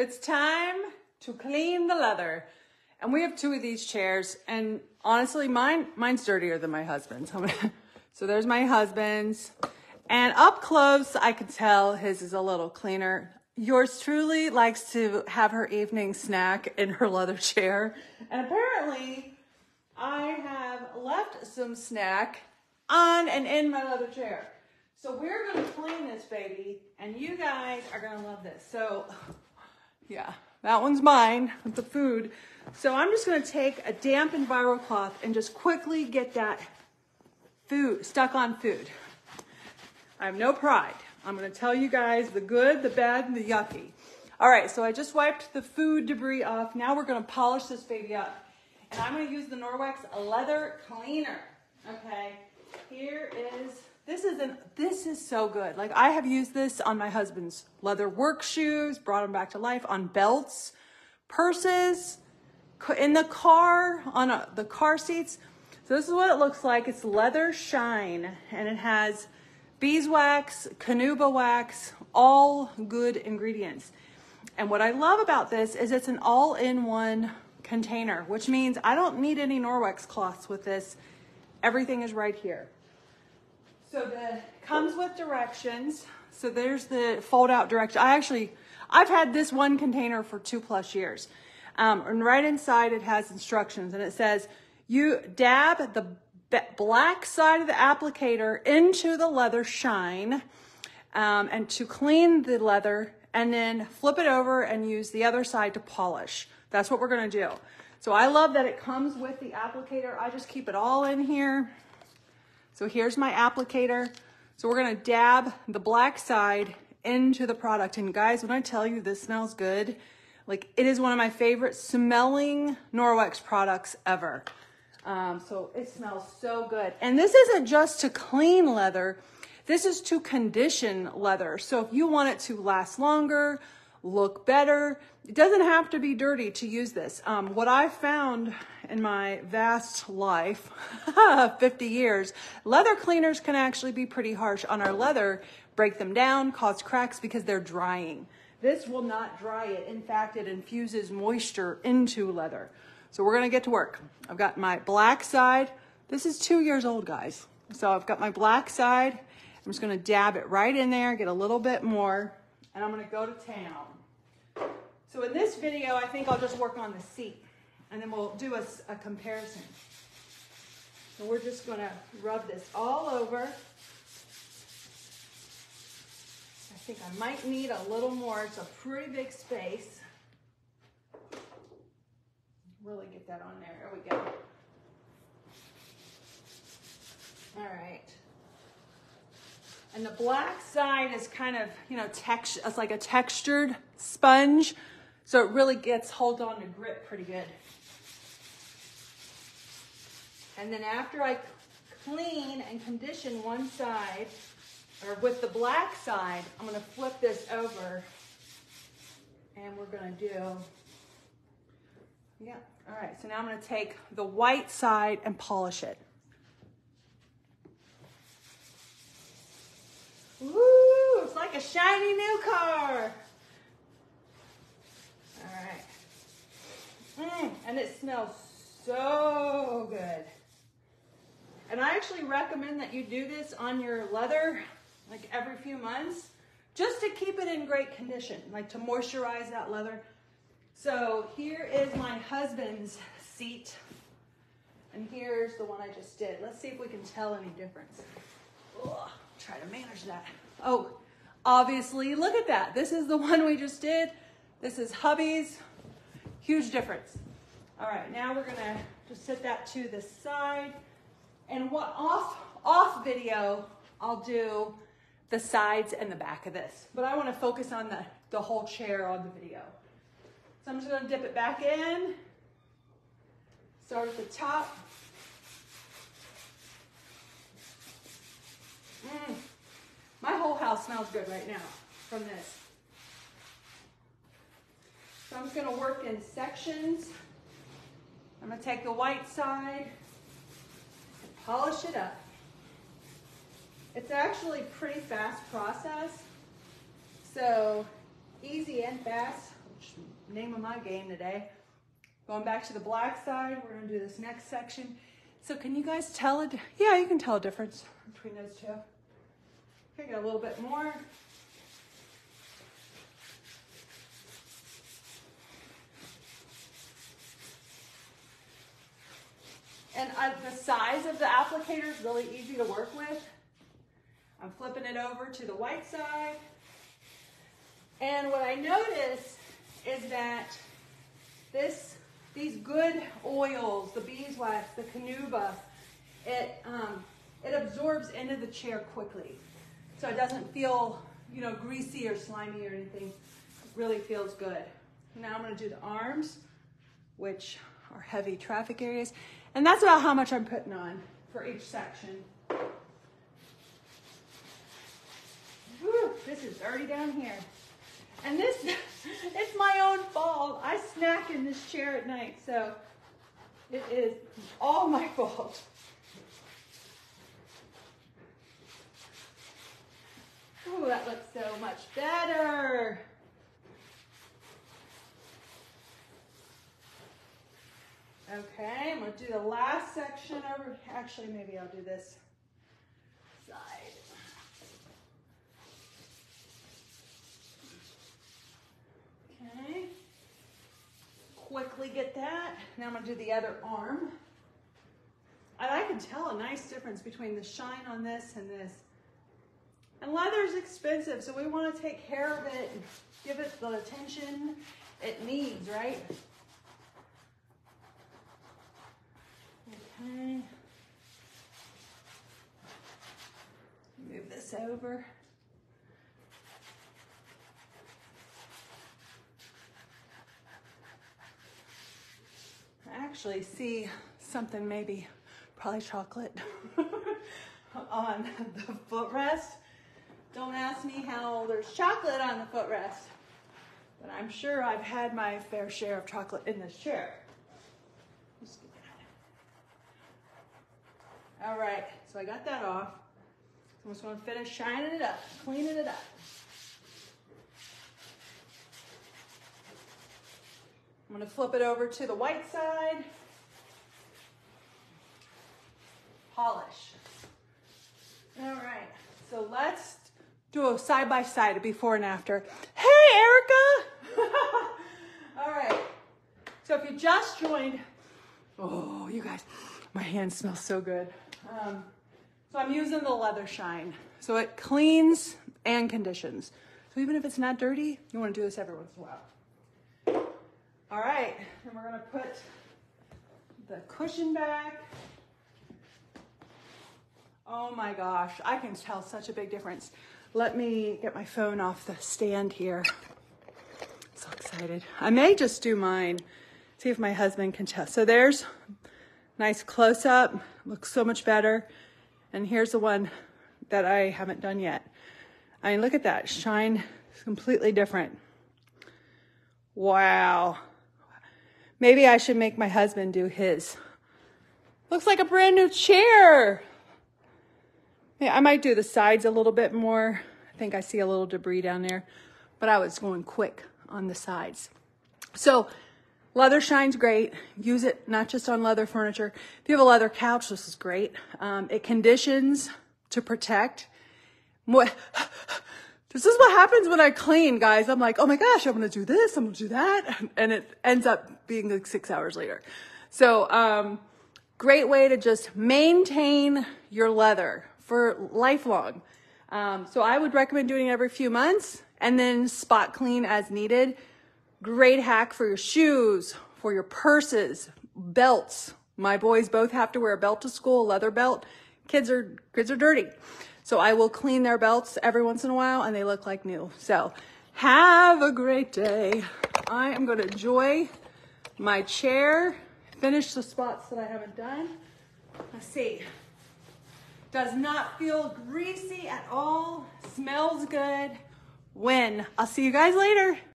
It's time to clean the leather. And we have two of these chairs and honestly mine mine's dirtier than my husband's. so there's my husband's. And up close I could tell his is a little cleaner. Yours truly likes to have her evening snack in her leather chair. And apparently I have left some snack on and in my leather chair. So we're gonna clean this baby and you guys are gonna love this. So yeah, that one's mine with the food. So I'm just gonna take a damp Enviro cloth and just quickly get that food, stuck on food. I have no pride. I'm gonna tell you guys the good, the bad, and the yucky. All right, so I just wiped the food debris off. Now we're gonna polish this baby up. And I'm gonna use the Norwex leather cleaner, okay? Here is, this is an, this is so good. Like I have used this on my husband's leather work shoes, brought them back to life, on belts, purses, in the car, on a, the car seats. So this is what it looks like. It's leather shine and it has beeswax, carnauba wax, all good ingredients. And what I love about this is it's an all-in-one container, which means I don't need any Norwex cloths with this. Everything is right here. So the comes with directions. So there's the fold out direction. I actually, I've had this one container for two plus years. Um, and right inside it has instructions and it says, you dab the black side of the applicator into the leather shine um, and to clean the leather and then flip it over and use the other side to polish. That's what we're gonna do. So I love that it comes with the applicator. I just keep it all in here. So here's my applicator. So we're gonna dab the black side into the product. And guys, when I tell you this smells good, like it is one of my favorite smelling Norwex products ever. Um, so it smells so good. And this isn't just to clean leather, this is to condition leather. So if you want it to last longer, look better, it doesn't have to be dirty to use this. Um, what I found in my vast life, 50 years, leather cleaners can actually be pretty harsh on our leather, break them down, cause cracks because they're drying. This will not dry it. In fact, it infuses moisture into leather. So we're gonna get to work. I've got my black side. This is two years old, guys. So I've got my black side. I'm just gonna dab it right in there, get a little bit more, and I'm gonna go to town. So in this video, I think I'll just work on the seat and then we'll do a, a comparison. So we're just gonna rub this all over. I think I might need a little more. It's a pretty big space. Really get that on there. There we go. All right. And the black side is kind of, you know, text, it's like a textured sponge. So it really gets, hold on to grip pretty good. And then after I clean and condition one side, or with the black side, I'm gonna flip this over and we're gonna do, yeah, all right, so now I'm gonna take the white side and polish it. Woo, it's like a shiny new car. All right. Mm, and it smells so good. And I actually recommend that you do this on your leather like every few months just to keep it in great condition, like to moisturize that leather. So here is my husband's seat. And here's the one I just did. Let's see if we can tell any difference. Ugh, try to manage that. Oh, obviously, look at that. This is the one we just did. This is hubby's. Huge difference. All right, now we're gonna just set that to the side. And what off, off video, I'll do the sides and the back of this. But I wanna focus on the, the whole chair on the video. So I'm just gonna dip it back in. Start at the top. Mm. My whole house smells good right now from this. So I'm just gonna work in sections. I'm gonna take the white side and polish it up. It's actually pretty fast process. So easy and fast. Name of my game today. Going back to the black side, we're gonna do this next section. So can you guys tell it? Yeah, you can tell a difference between those two. Okay, a little bit more. And uh, the size of the applicator is really easy to work with. I'm flipping it over to the white side. And what I notice is that this, these good oils, the beeswax, the carnauba, it, um, it absorbs into the chair quickly. So it doesn't feel, you know, greasy or slimy or anything. It really feels good. Now I'm gonna do the arms, which are heavy traffic areas. And that's about how much I'm putting on for each section. Whew, this is dirty down here. And this, it's my own fault. I snack in this chair at night, so it is all my fault. Oh, that looks so much better. Okay, I'm gonna do the last section over. Actually, maybe I'll do this side. Okay. Quickly get that. Now I'm gonna do the other arm. And I can tell a nice difference between the shine on this and this. And leather is expensive, so we want to take care of it and give it the attention it needs, right? Okay. Move this over. I actually see something maybe, probably chocolate, on the footrest. Don't ask me how there's chocolate on the footrest, but I'm sure I've had my fair share of chocolate in this chair. All right, so I got that off. I'm just gonna finish shining it up, cleaning it up. I'm gonna flip it over to the white side. Polish. All right, so let's do a side by side, before and after. Hey, Erica! All right, so if you just joined, oh, you guys, my hands smell so good. Um, so I'm using the leather shine. So it cleans and conditions. So even if it's not dirty, you wanna do this every once in a while. All right, and we're gonna put the cushion back. Oh my gosh, I can tell such a big difference. Let me get my phone off the stand here. So excited. I may just do mine, see if my husband can tell. So there's nice close up, looks so much better. And here's the one that I haven't done yet. I mean, look at that, shine is completely different. Wow. Maybe I should make my husband do his. Looks like a brand new chair. Yeah, I might do the sides a little bit more. I think I see a little debris down there, but I was going quick on the sides. So leather shine's great. Use it not just on leather furniture. If you have a leather couch, this is great. Um, it conditions to protect. What, this is what happens when I clean, guys. I'm like, oh my gosh, I'm gonna do this, I'm gonna do that. And it ends up being like six hours later. So, um, great way to just maintain your leather for lifelong. Um, so I would recommend doing it every few months and then spot clean as needed. Great hack for your shoes, for your purses, belts. My boys both have to wear a belt to school, a leather belt. Kids are, kids are dirty. So I will clean their belts every once in a while and they look like new. So have a great day. I am going to enjoy my chair, finish the spots that I haven't done. Let's see. Does not feel greasy at all. Smells good. Win. I'll see you guys later.